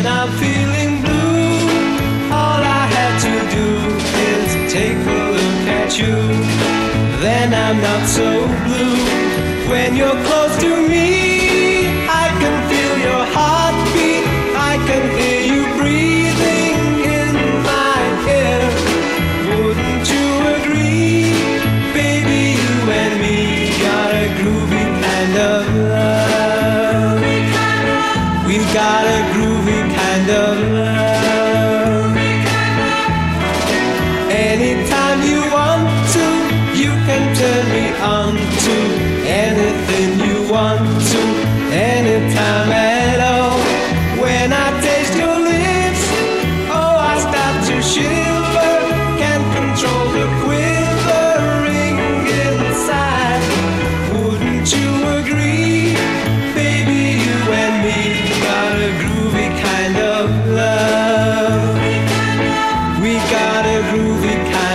when I'm feeling blue. All I have to do is take a look at you. Then I'm not so blue. When you're close to me, I can feel your heartbeat. I can hear you breathing in my ear. Wouldn't you agree? Baby, you and me got a groovy kind of love. We got a groovy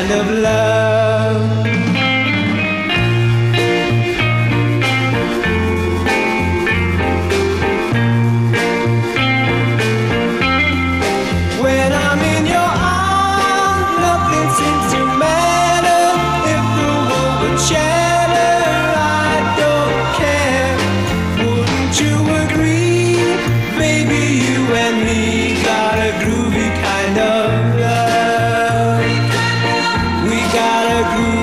kind of love. Negro